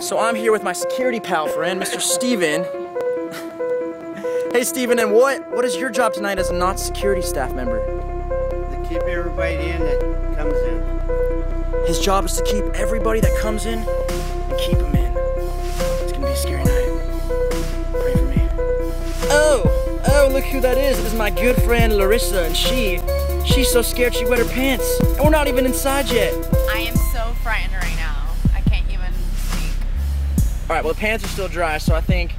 So I'm here with my security pal friend, Mr. Steven. hey Steven, and what what is your job tonight as a Knott's security staff member? To keep everybody in that comes in. His job is to keep everybody that comes in and keep them in. It's gonna be a scary night. Pray for me. Oh, oh, look who that is. It is my good friend Larissa, and she, she's so scared she wet her pants. And we're not even inside yet. All right, well the pants are still dry, so I think,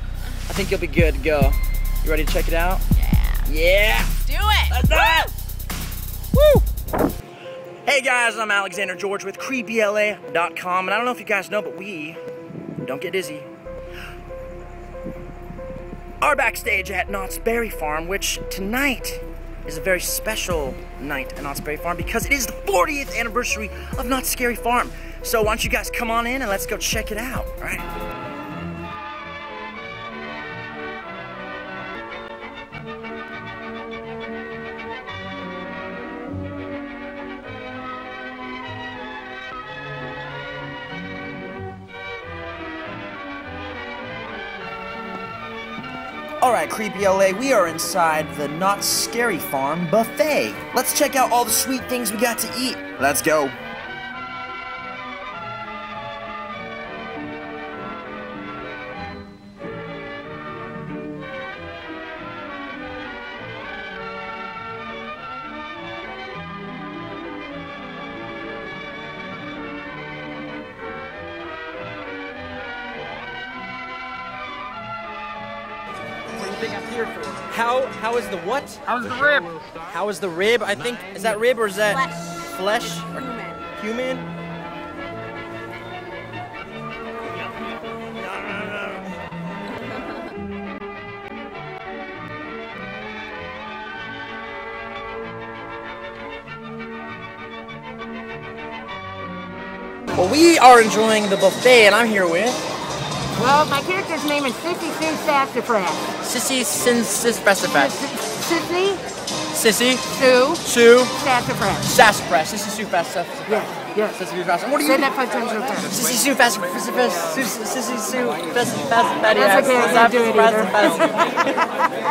I think you'll be good to go. You ready to check it out? Yeah. Yeah. Do it. Let's do it! Woo! Hey guys, I'm Alexander George with CreepyLA.com, and I don't know if you guys know, but we don't get dizzy. Are backstage at Knott's Berry Farm, which tonight is a very special night at Knott's Berry Farm because it is the 40th anniversary of Knott's Scary Farm. So why don't you guys come on in and let's go check it out, all right? All right, Creepy LA, we are inside the Knott's Scary Farm buffet. Let's check out all the sweet things we got to eat. Let's go. How how is the what? How's the rib? How is the rib? I think is that rib or is that flesh? or human? Well, we are enjoying the buffet, and I'm here with Well, my character's name is Sissy Sue Sassafras. Sissy Sinsispecific. Sissy Sissy Sue Sue Sassafras. Sassafras. Sissy Sue Sassafras. Yes, yes. Sissy Sue. What are Say you? that five times real fast. Sissy Sue Sissy Sue Fast Fast That's okay, I can't do it either.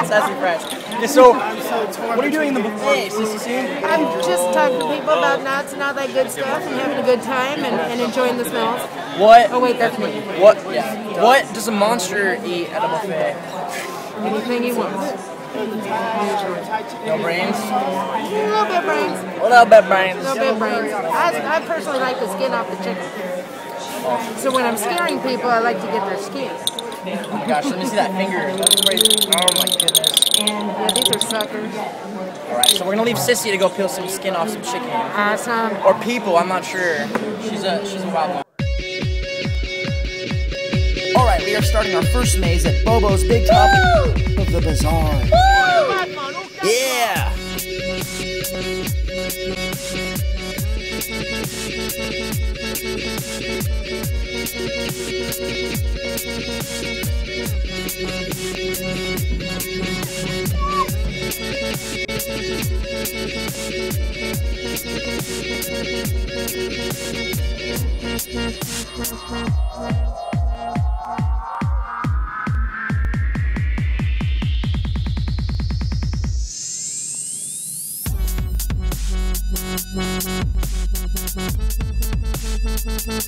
Sassy Fresh. Yeah, so, what are you doing in the buffet, Sissy Sue? I'm just talking to people about nuts and all that good stuff and having a good time and, and enjoying the smells. What? Oh wait, that's me. What? Yeah. What does a monster eat at a buffet? Anything he wants. No brains. A little bit brains. A little bit brains. A little bit brains. I, I personally like the skin off the chicken. So when I'm scaring people, I like to get their skin. Oh my gosh, let me see that finger. Crazy. Oh my goodness. Yeah, these are suckers. All right, so we're gonna leave Sissy to go peel some skin off some chicken Awesome. or people. I'm not sure. She's a she's a wild one. All right, we are starting our first maze at Bobo's Big Top of the Bazaar. Yeah! Who's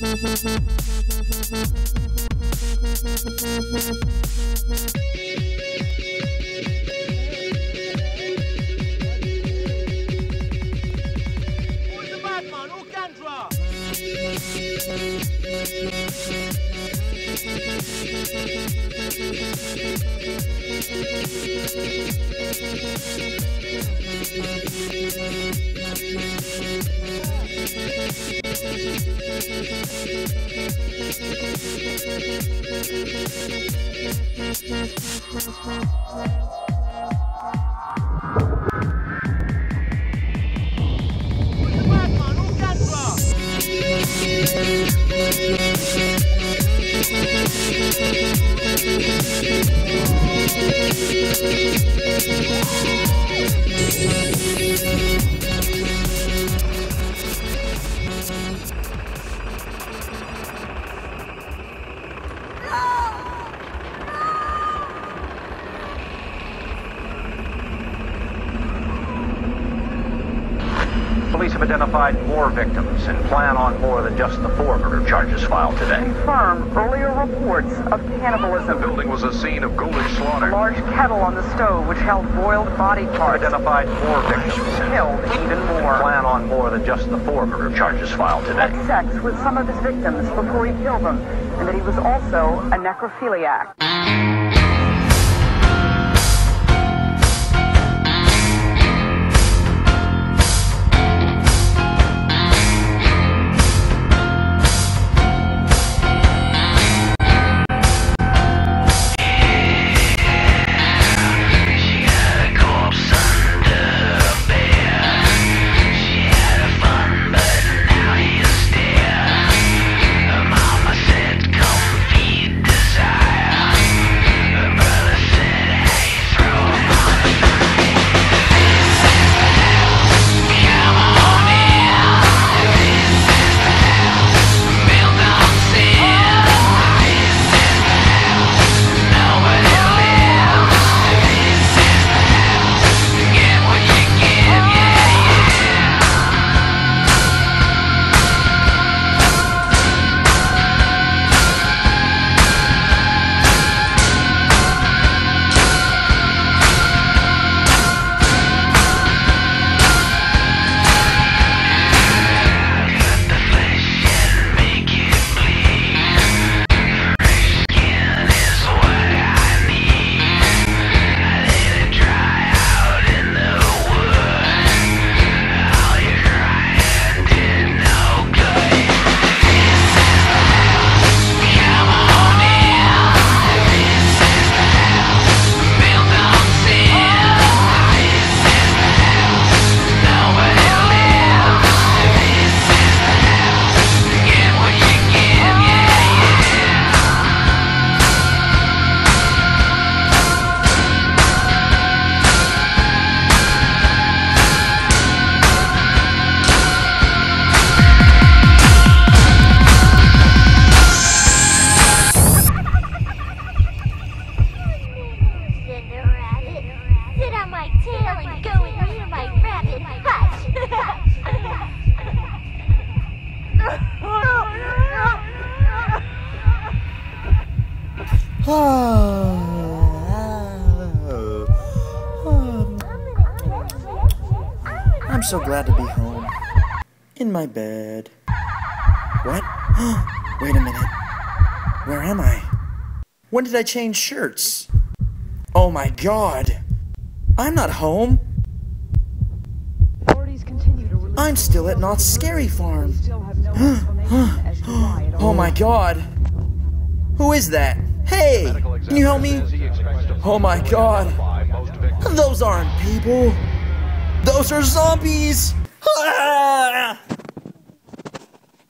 the bad man? Who can draw? Thank have identified more victims and plan on more than just the four murder charges filed today. confirm earlier reports of cannibalism. The building was a scene of ghoulish A slaughter. large kettle on the stove which held boiled body parts Identified more victims and killed even more. plan on more than just the four murder charges filed today. Had sex with some of his victims before he killed them, and that he was also a necrophiliac. I'm so glad to be home. In my bed. What? Wait a minute. Where am I? When did I change shirts? Oh my god. I'm not home. I'm still at Knott's Scary Farm. Oh my god. Who is that? Hey! Can you help me? Oh my god. Those aren't people. Those are zombies! Ah!